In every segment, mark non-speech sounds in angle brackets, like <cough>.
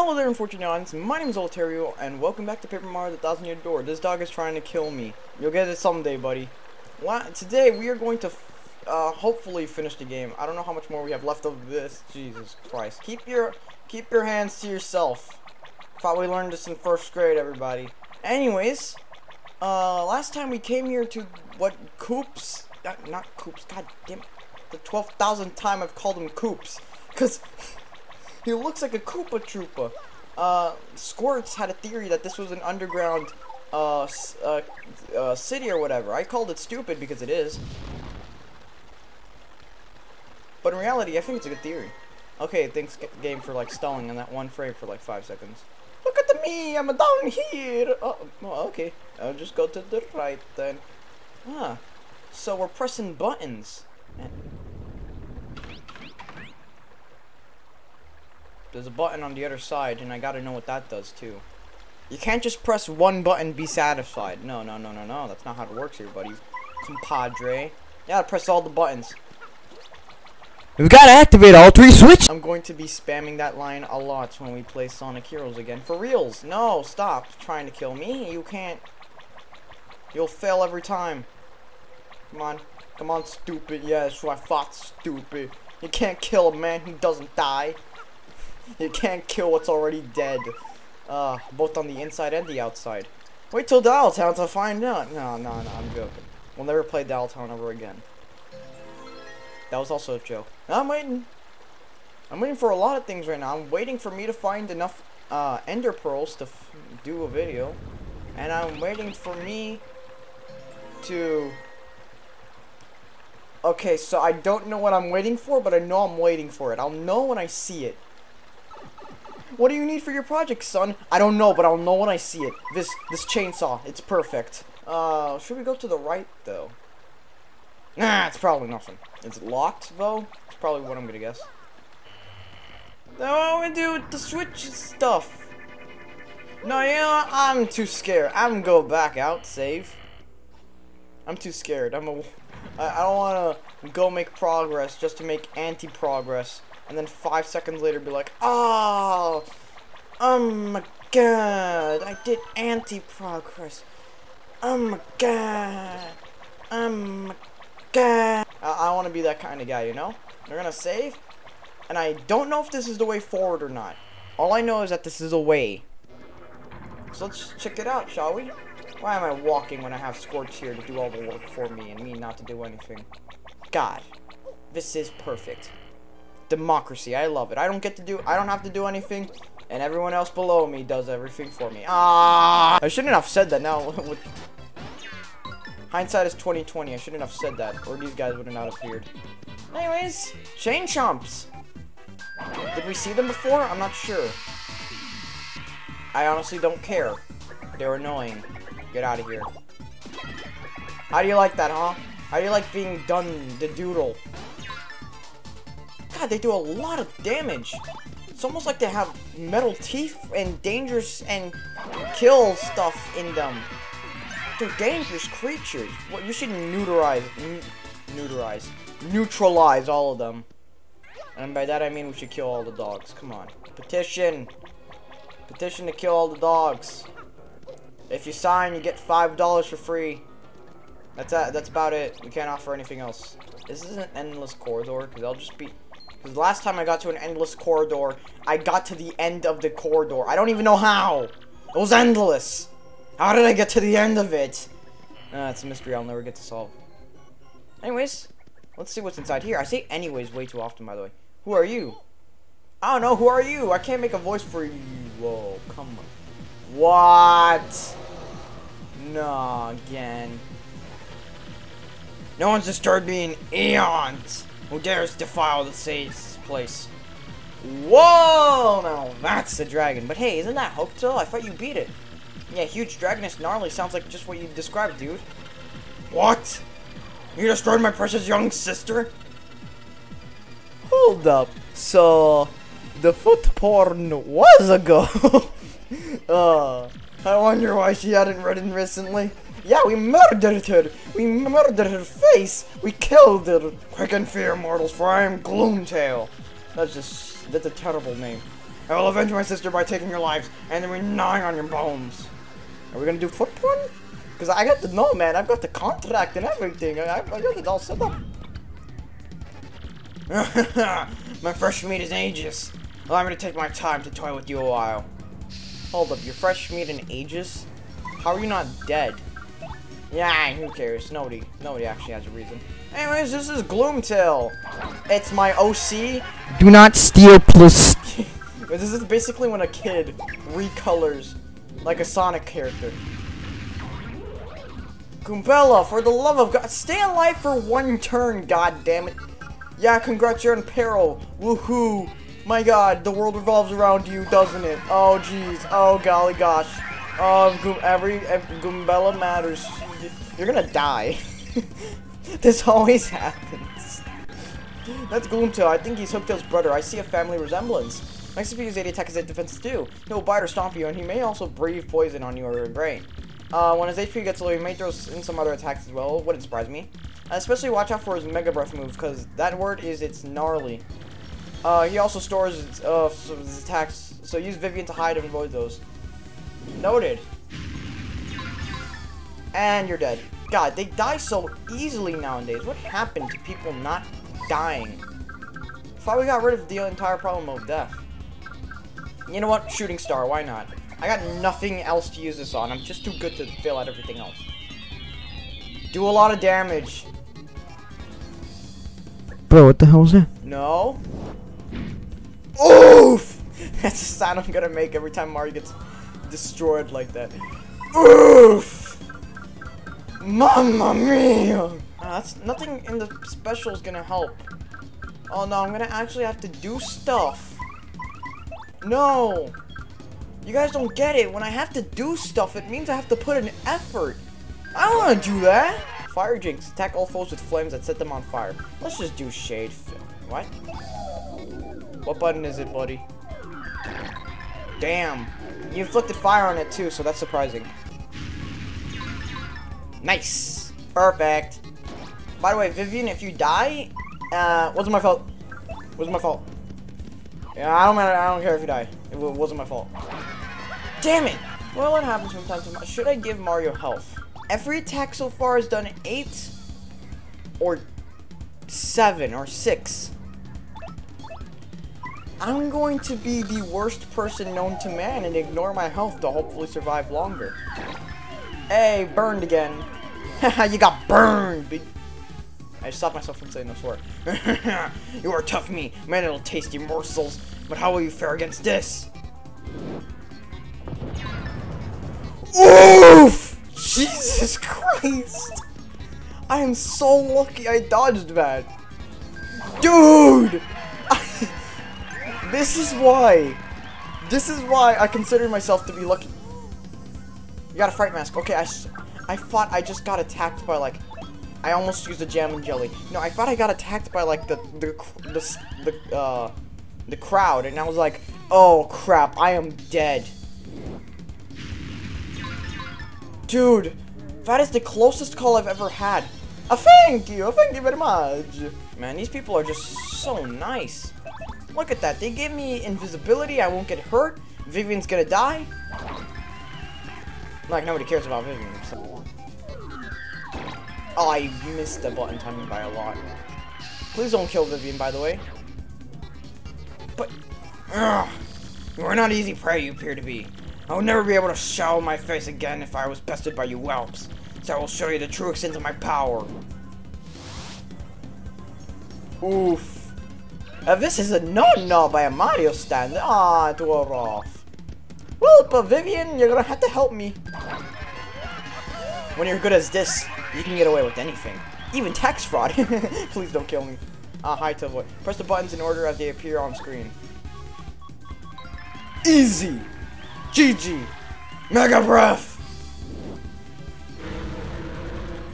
Hello there, unfortunate audience. My name is Olaterrio, and welcome back to Paper Mario: The Thousand Year Door. This dog is trying to kill me. You'll get it someday, buddy. Today we are going to, uh, hopefully finish the game. I don't know how much more we have left of this. Jesus Christ! Keep your keep your hands to yourself. Thought we learned this in first grade, everybody. Anyways, uh, last time we came here to what Coops? Not, not Koops. God damn! It. The twelfth thousandth time I've called him Coops. cause. He looks like a Koopa Troopa. Uh, Squirts had a theory that this was an underground uh, uh, uh, city or whatever. I called it stupid because it is. But in reality, I think it's a good theory. Okay, thanks game for like stalling on that one frame for like five seconds. Look at me, I'm down here. Oh, oh, okay. I'll just go to the right then. Ah, so we're pressing buttons. There's a button on the other side, and I gotta know what that does, too. You can't just press one button be satisfied. No, no, no, no, no. That's not how it works here, buddy. Compadre. You gotta press all the buttons. We've gotta activate all three switches! I'm going to be spamming that line a lot when we play Sonic Heroes again. For reals! No, stop trying to kill me. You can't. You'll fail every time. Come on. Come on, stupid. Yes, I thought stupid. You can't kill a man who doesn't die. <laughs> You can't kill what's already dead. Uh, both on the inside and the outside. Wait till Dialtown to find out. No, no, no, I'm joking. We'll never play Dialtown ever again. That was also a joke. I'm waiting. I'm waiting for a lot of things right now. I'm waiting for me to find enough uh, Ender Pearls to do a video. And I'm waiting for me to... Okay, so I don't know what I'm waiting for, but I know I'm waiting for it. I'll know when I see it. What do you need for your project, son? I don't know, but I'll know when I see it. This this chainsaw, it's perfect. Uh, should we go to the right, though? Nah, it's probably nothing. It's locked, though? It's probably what I'm gonna guess. Now, we do the switch stuff? No, you know? I'm too scared. I'm gonna go back out, save. I'm too scared. I'm a. I don't wanna go make progress just to make anti-progress and then five seconds later be like, oh, um, oh my god, I did anti-progress. Um, oh my god, oh my um, god. I, I want to be that kind of guy, you know? They're gonna save, and I don't know if this is the way forward or not. All I know is that this is a way. So let's check it out, shall we? Why am I walking when I have Scorch here to do all the work for me and me not to do anything? God, this is perfect democracy. I love it. I don't get to do, I don't have to do anything, and everyone else below me does everything for me. Ah! I shouldn't have said that now. <laughs> Hindsight is 2020. I shouldn't have said that, or these guys would have not appeared. Anyways, Chain Chomps. Did we see them before? I'm not sure. I honestly don't care. They're annoying. Get out of here. How do you like that, huh? How do you like being done the doodle? God, they do a lot of damage. It's almost like they have metal teeth and dangerous and kill stuff in them. They're dangerous creatures. What you should neuterize, neuterize, neutralize all of them. And by that I mean we should kill all the dogs. Come on, petition, petition to kill all the dogs. If you sign, you get five dollars for free. That's that. That's about it. We can't offer anything else. This is an endless corridor because I'll just be because last time I got to an endless corridor, I got to the end of the corridor. I don't even know how. It was endless. How did I get to the end of it? Uh, a mystery I'll never get to solve. Anyways, let's see what's inside here. I say anyways way too often, by the way. Who are you? I don't know. Who are you? I can't make a voice for you. Whoa, come on. What? No, again. No one's disturbed me in eons. Who dares defile the safe place? Whoa! Now that's the dragon. But hey, isn't that Hooktail? I thought you beat it. Yeah, huge dragoness gnarly sounds like just what you described, dude. What? You destroyed my precious young sister? Hold up. So, the foot porn was a go. <laughs> uh, I wonder why she hadn't written recently. Yeah, we murdered her. We murdered her face. We killed her. Quick and fear, mortals, for I am Gloomtail. That's just, that's a terrible name. I will avenge my sister by taking your lives and then we gnawing on your bones. Are we gonna do foot porn? Cause I got the know, man, I've got the contract and everything. I, I got it all set up. <laughs> my fresh meat is ages. Allow me to take my time to toy with you a while. Hold up, your fresh meat in ages? How are you not dead? Yeah, who cares? Nobody, nobody actually has a reason. Anyways, this is Gloomtail. It's my OC. Do not steal plus. <laughs> this is basically when a kid recolors like a Sonic character. Goombella, for the love of God, stay alive for one turn, god damn it. Yeah, congrats, you're in peril. Woohoo. My god, the world revolves around you, doesn't it? Oh, jeez. Oh, golly gosh. Oh, Goom every, every Goombella matters. You're gonna die. <laughs> this always happens. That's Gloomtail. I think he's Hooktail's brother. I see a family resemblance. Next to use 80 attack, as a defense too. He'll bite or stomp you, and he may also breathe poison on you your brain. Uh, when his HP gets low, he may throw in some other attacks as well. Wouldn't surprise me. Especially watch out for his Mega Breath moves, because that word is it's gnarly. Uh, he also stores uh, some of his attacks, so use Vivian to hide and avoid those. Noted. And you're dead. God, they die so easily nowadays. What happened to people not dying? Thought we got rid of the entire problem of death. You know what? Shooting star, why not? I got nothing else to use this on. I'm just too good to fill out everything else. Do a lot of damage. Bro, what the hell is that? No. Oof! <laughs> That's the sound I'm gonna make every time Mario gets destroyed like that. Oof! Mamma mia! Uh, that's nothing in the special is gonna help. Oh no, I'm gonna actually have to do stuff. No! You guys don't get it. When I have to do stuff, it means I have to put an effort. I don't want to do that. Fiery Jinx. Attack all foes with flames that set them on fire. Let's just do Shade. What? What button is it, buddy? Damn. You inflicted fire on it too, so that's surprising. Nice. Perfect. By the way, Vivian, if you die, uh, wasn't my fault. Wasn't my fault. Yeah, I don't matter. I don't care if you die. It wasn't my fault. Damn it! Well, it happens from time to time. Should I give Mario health? Every attack so far has done 8 or 7 or 6. I'm going to be the worst person known to man and ignore my health to hopefully survive longer. Hey, burned again. <laughs> you got burned, big... I stopped myself from saying the word. <laughs> you are tough meat, man little tasty morsels, but how will you fare against this? Oof! Jesus <laughs> Christ! I am so lucky I dodged that. Dude! I, this is why. This is why I consider myself to be lucky. You got a fright mask. Okay, I, I thought I just got attacked by like... I almost used a jam and jelly. No, I thought I got attacked by like the the the the, uh, the crowd, and I was like, oh crap, I am dead. Dude, that is the closest call I've ever had. A thank you, thank you very much. Man, these people are just so nice. Look at that, they give me invisibility, I won't get hurt. Vivian's gonna die. Like, nobody cares about Vivian. So. Oh, I missed the button timing by a lot. Please don't kill Vivian, by the way. But, ugh, you are not easy prey you appear to be. I will never be able to show my face again if I was bested by you whelps. So I will show you the true extent of my power. Oof. Uh, this is a no-no by a Mario stand. Ah, it wore off. Well, but Vivian, you're gonna have to help me. When you're good as this, you can get away with anything. Even tax fraud. <laughs> Please don't kill me. Ah, uh, hi avoid. Press the buttons in order as they appear on screen. Easy! GG! Mega Breath!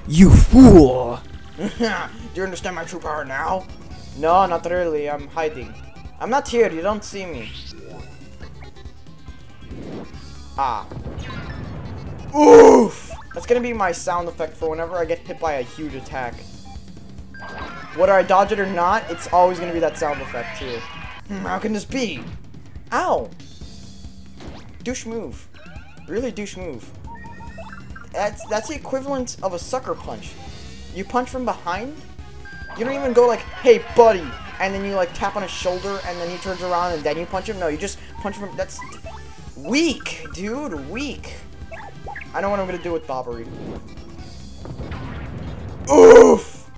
You fool! <laughs> Do you understand my true power now? No, not really. I'm hiding. I'm not here. You don't see me. Ah. Oof! That's gonna be my sound effect for whenever I get hit by a huge attack. Whether I dodge it or not, it's always gonna be that sound effect too. Hmm, how can this be? Ow! Douche move. Really douche move. That's, that's the equivalent of a sucker punch. You punch from behind, you don't even go like, hey buddy, and then you like tap on his shoulder and then he turns around and then you punch him. No, you just punch him. that's weak, dude, weak. I don't know what I'm gonna do with Bobbery. Oof!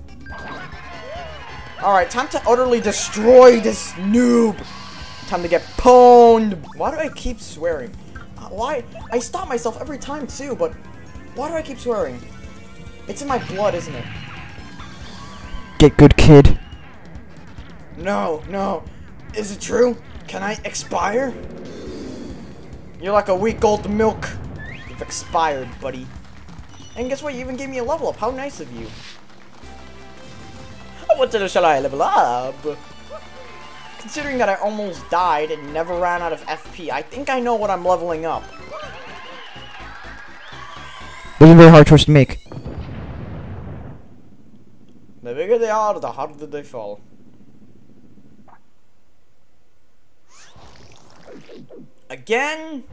Alright, time to utterly destroy this noob. Time to get pwned. Why do I keep swearing? Uh, Why? I stop myself every time too, but why do I keep swearing? It's in my blood, isn't it? Get good, kid. No, no. Is it true? Can I expire? You're like a week old milk. You've expired, buddy. And guess what? You even gave me a level up. How nice of you. What shall I level up? Considering that I almost died and never ran out of FP, I think I know what I'm leveling up. Wasn't a very hard choice to make. The bigger they are, the harder they fall. Again?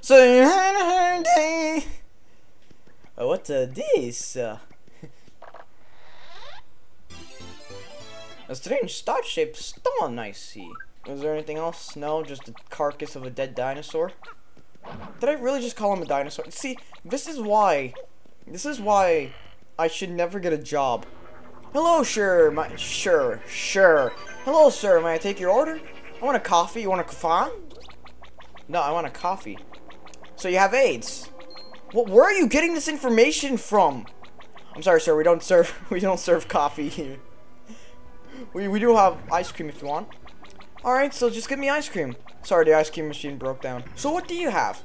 So <laughs> you had a hard day. Uh, what's uh, this? Uh, <laughs> a strange star-shaped stone I see. Is there anything else? No, just the carcass of a dead dinosaur. Did I really just call him a dinosaur? See, this is why. This is why I should never get a job. Hello, sure, my sure, sure. Hello, sir. May I take your order? I want a coffee. You want a croissant? No, I want a coffee. So you have AIDS. What? Where are you getting this information from? I'm sorry, sir. We don't serve. <laughs> We don't serve coffee here. We we do have ice cream if you want. All right, so just give me ice cream. Sorry, the ice cream machine broke down. So what do you have?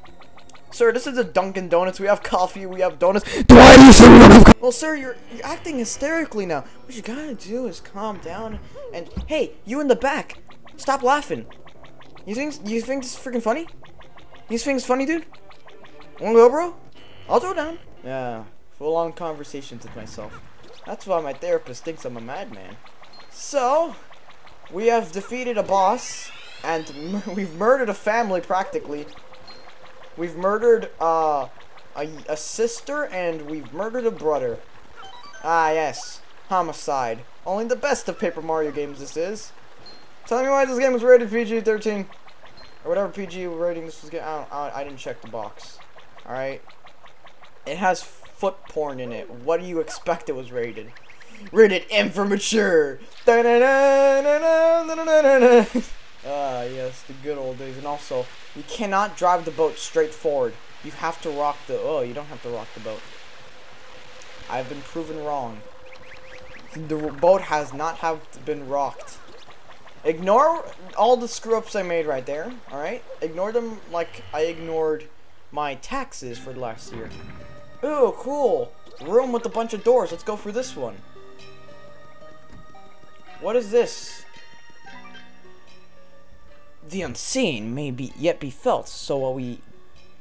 Sir, this is a Dunkin' Donuts. We have coffee. We have donuts. Do we don't have Well, sir, you're, you're acting hysterically now. What you gotta do is calm down and hey, you in the back, stop laughing. You think you think this is freaking funny? You think it's funny, dude? Wanna go, bro? I'll throw down. Yeah, full on conversations with myself. That's why my therapist thinks I'm a madman. So, we have defeated a boss, and <laughs> we've murdered a family practically. We've murdered uh, a, a sister, and we've murdered a brother. Ah, yes. Homicide. Only the best of Paper Mario games this is. Tell me why this game was rated PG-13. Or whatever PG rating this was getting. I, I, I didn't check the box. Alright? It has foot porn in it. What do you expect it was rated? Rated M for mature. <laughs> Ah, yes, the good old days. And also, you cannot drive the boat straight forward. You have to rock the. Oh, you don't have to rock the boat. I've been proven wrong. The boat has not have been rocked. Ignore all the screw ups I made right there. All right, ignore them like I ignored my taxes for the last year. Ooh, cool. Room with a bunch of doors. Let's go through this one. What is this? The unseen may be yet be felt, so are we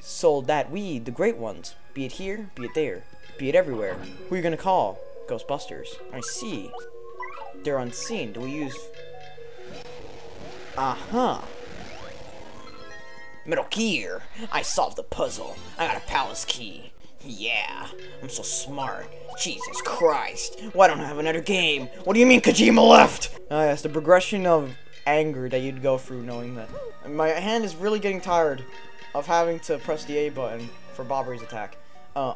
so that we, the great ones, be it here, be it there, be it everywhere. Who are you gonna call? Ghostbusters. I see. They're unseen. Do we use Uh-huh. Metal Gear. I solved the puzzle. I got a palace key. Yeah, I'm so smart. Jesus Christ. Why don't I have another game? What do you mean Kojima left? Ah, yes, the progression of anger that you'd go through knowing that. My hand is really getting tired of having to press the A button for Bobbery's attack. Uh,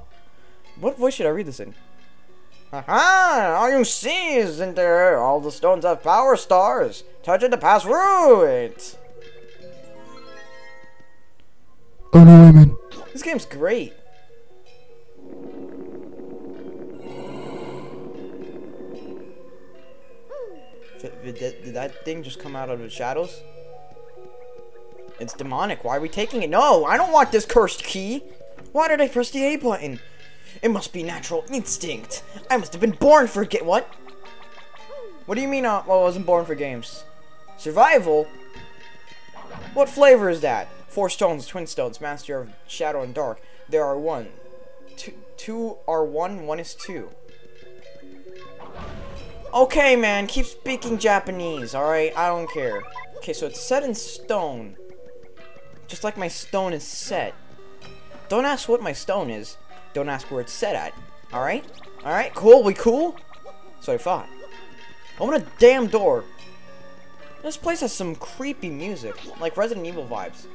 what voice should I read this in? Aha! All you see isn't there? All the stones have power stars. Touch it to pass through it. Oh wait a minute. This game's great. Did, did that thing just come out of the shadows? It's demonic. Why are we taking it? No, I don't want this cursed key. Why did I press the A button? It must be natural instinct. I must have been born for get what? What do you mean? Uh, well, I wasn't born for games. Survival. What flavor is that? Four stones, twin stones, master of shadow and dark. There are one. Two, two are one, one is two. Okay, man, keep speaking Japanese, alright? I don't care. Okay, so it's set in stone. Just like my stone is set. Don't ask what my stone is. Don't ask where it's set at. Alright? Alright, cool, we cool? So I thought. Open a damn door. This place has some creepy music, like Resident Evil vibes.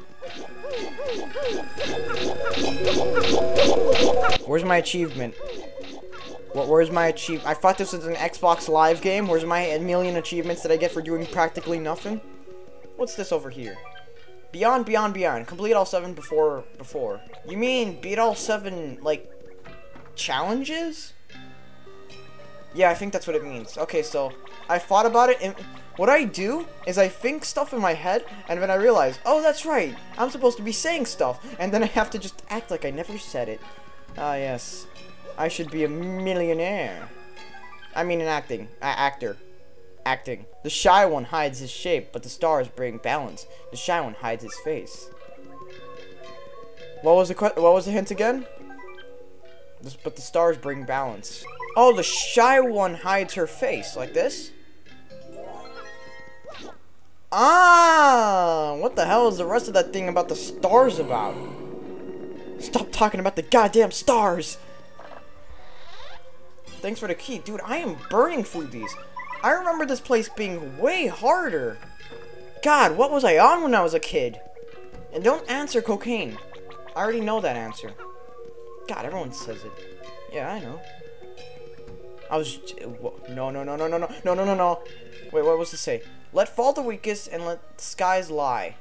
Where's my achievement? What? Where's my achievement? I thought this was an Xbox Live game. Where's my million achievements that I get for doing practically nothing? What's this over here? Beyond, beyond, beyond. Complete all seven before, before. You mean beat all seven, like, challenges? Yeah, I think that's what it means. Okay, so I thought about it, and what I do is I think stuff in my head, and then I realize, oh, that's right, I'm supposed to be saying stuff, and then I have to just act like I never said it. Ah, yes. I should be a millionaire. I mean, an acting. Uh, actor. Acting. The shy one hides his shape, but the stars bring balance. The shy one hides his face. What was the what was the hint again? But the stars bring balance. Oh, the shy one hides her face like this. Ah, what the hell is the rest of that thing about the stars about? Stop talking about the goddamn stars. Thanks for the key. Dude, I am burning through these. I remember this place being way harder. God, what was I on when I was a kid? And don't answer cocaine. I already know that answer. God, everyone says it. Yeah, I know. I was... No, no, no, no, no, no, no, no, no, no. Wait, what was to say? Let fall the weakest and let the skies lie.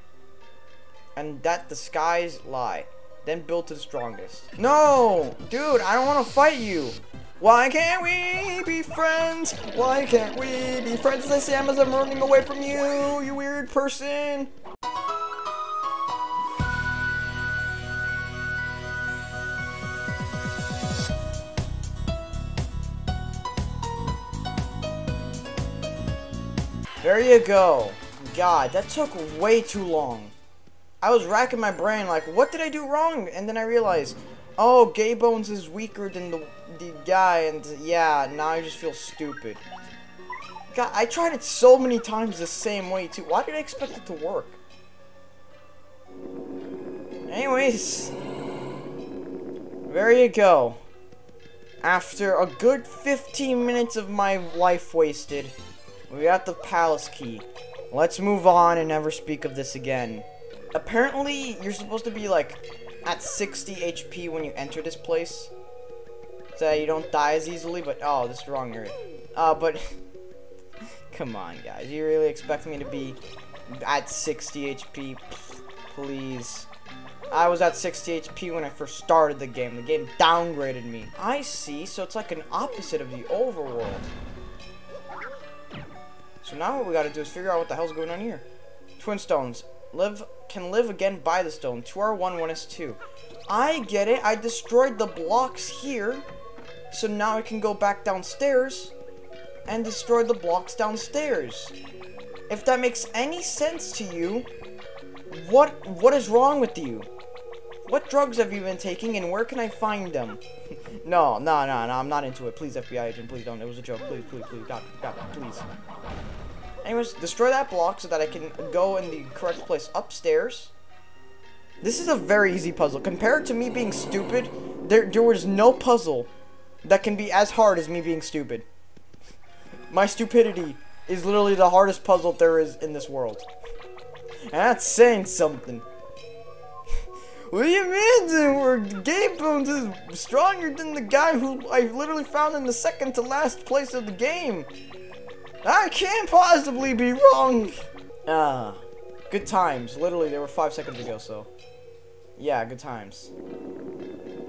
And that the skies lie. Then build to the strongest. No! Dude, I don't want to fight you. Why can't we be friends? Why can't we be friends as I say as I'm running away from you, you weird person? You go. God, that took way too long. I was racking my brain like, what did I do wrong? And then I realized, oh, Gay Bones is weaker than the, the guy, and yeah, now I just feel stupid. God, I tried it so many times the same way, too. Why did I expect it to work? Anyways, there you go. After a good 15 minutes of my life wasted, we got the palace key. Let's move on and never speak of this again. Apparently, you're supposed to be, like, at 60 HP when you enter this place. So you don't die as easily, but, oh, this is wrong area. Uh, but, <laughs> come on, guys. You really expect me to be at 60 HP? Please. I was at 60 HP when I first started the game. The game downgraded me. I see, so it's like an opposite of the overworld. So now what we gotta do is figure out what the hell's going on here. Twin stones. Live can live again by the stone. 2R1, 1S2. I get it. I destroyed the blocks here. So now I can go back downstairs and destroy the blocks downstairs. If that makes any sense to you, what what is wrong with you? What drugs have you been taking and where can I find them? <laughs> no, no, no, no, I'm not into it. Please, FBI agent, please don't. It was a joke. Please, please, please. God, God, please. Anyways, destroy that block so that I can go in the correct place upstairs. This is a very easy puzzle. Compared to me being stupid, there, there was no puzzle that can be as hard as me being stupid. My stupidity is literally the hardest puzzle there is in this world. And that's saying something. <laughs> what do you mean, dude? Game Bones is stronger than the guy who I literally found in the second to last place of the game. I can't possibly be wrong. Ah, good times. Literally, they were five seconds ago, so. Yeah, good times.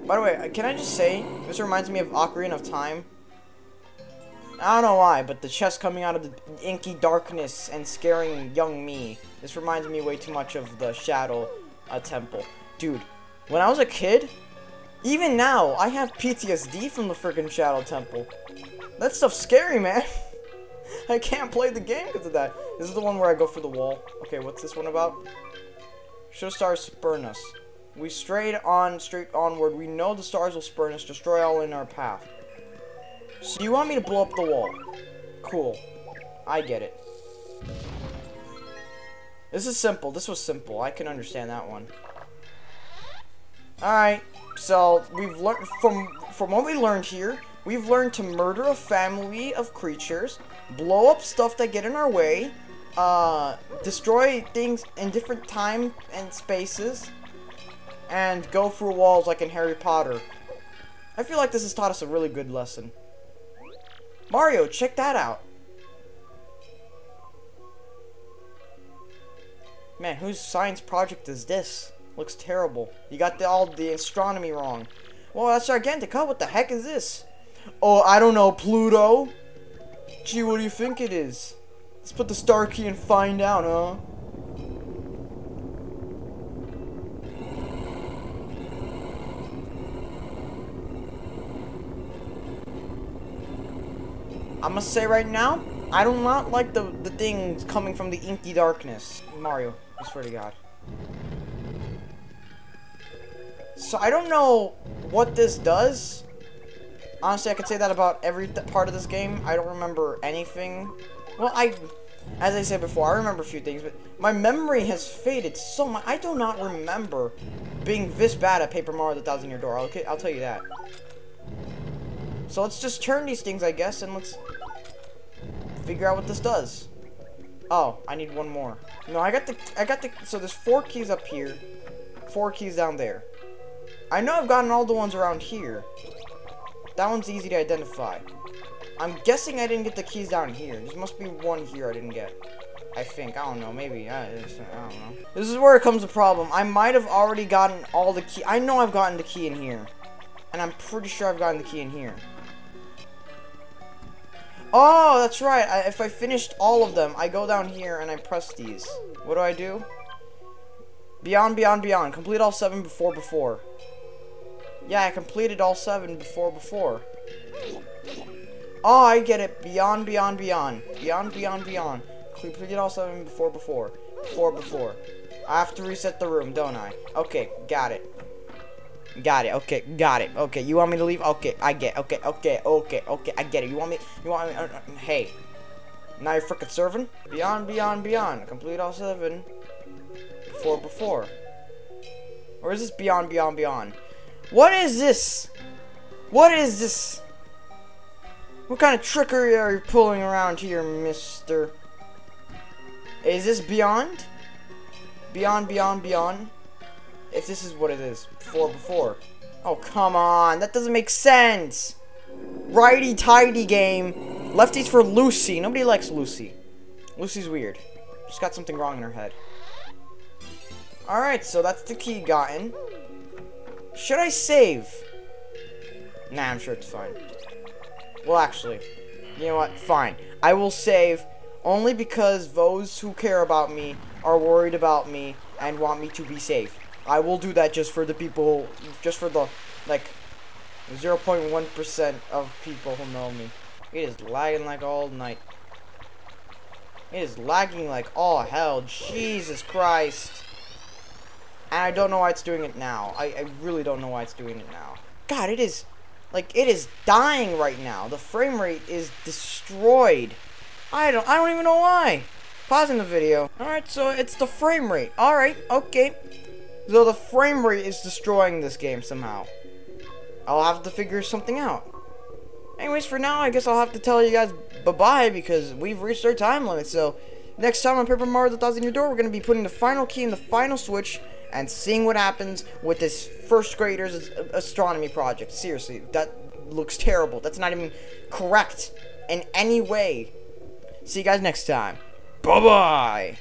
By the way, can I just say, this reminds me of Ocarina of Time. I don't know why, but the chest coming out of the inky darkness and scaring young me. This reminds me way too much of the Shadow uh, Temple. Dude, when I was a kid, even now, I have PTSD from the freaking Shadow Temple. That stuff's scary, man. <laughs> <laughs> I can't play the game because of that. This is the one where I go for the wall. Okay, what's this one about? Show stars spurn us. We strayed on straight onward. We know the stars will spurn us, destroy all in our path. So you want me to blow up the wall? Cool. I get it. This is simple. This was simple. I can understand that one. Alright, so we've learned from from what we learned here, we've learned to murder a family of creatures, blow up stuff that get in our way, uh, destroy things in different time and spaces, and go through walls like in Harry Potter. I feel like this has taught us a really good lesson. Mario, check that out. Man, whose science project is this? Looks terrible. You got the, all the astronomy wrong. Well, that's gigantic, huh? What the heck is this? Oh, I don't know, Pluto? Gee, what do you think it is? Let's put the star key and find out, huh? I must say right now, I do not like the, the things coming from the inky darkness. Mario, I swear to God. So I don't know what this does. Honestly, I could say that about every part of this game. I don't remember anything. Well, I, as I said before, I remember a few things, but my memory has faded so much. I do not remember being this bad at Paper Mario: The Thousand Year Door. I'll, I'll tell you that. So let's just turn these things, I guess, and let's figure out what this does. Oh, I need one more. No, I got the, I got the, so there's four keys up here, four keys down there. I know I've gotten all the ones around here. That one's easy to identify. I'm guessing I didn't get the keys down here. There must be one here I didn't get. I think. I don't know. Maybe. I, I don't know. This is where it comes a problem. I might have already gotten all the key. I know I've gotten the key in here. And I'm pretty sure I've gotten the key in here. Oh, that's right. I, if I finished all of them, I go down here and I press these. What do I do? Beyond, beyond, beyond. Complete all seven before, before. Yeah, I completed all seven before before. Oh, I get it. Beyond, beyond, beyond. Beyond, beyond, beyond. Completed all seven before before. Before before. I have to reset the room, don't I? Okay, got it. Got it. Okay, got it. Okay, you want me to leave? Okay, I get. Okay, okay, okay, okay. I get it. You want me? You want me? Uh, uh, hey, now you're freaking serving. Beyond, beyond, beyond. Complete all seven. Before, before. Or is this beyond, beyond, beyond? What is this? What is this? What kind of trickery are you pulling around here, mister? Is this beyond? Beyond, beyond, beyond? If this is what it is. Before, before. Oh, come on. That doesn't make sense. Righty-tighty game. Lefties for Lucy. Nobody likes Lucy. Lucy's weird. She's got something wrong in her head. Alright, so that's the key gotten. Should I save? Nah, I'm sure it's fine. Well, actually, you know what? Fine. I will save only because those who care about me are worried about me and want me to be safe. I will do that just for the people, just for the, like, 0.1% of people who know me. It is lagging like all night. It is lagging like all hell. Jesus Christ. And I don't know why it's doing it now. I, I really don't know why it's doing it now. God, it is, like, it is dying right now. The frame rate is destroyed. I don't, I don't even know why. Pausing the video. Alright, so it's the frame rate. Alright, okay. So the frame rate is destroying this game somehow. I'll have to figure something out. Anyways, for now, I guess I'll have to tell you guys bye-bye because we've reached our time limit. So, next time on Paper Mario The Thousand Year Door, we're going to be putting the final key in the final switch and seeing what happens with this first grader's astronomy project. Seriously, that looks terrible. That's not even correct in any way. See you guys next time. Bye-bye.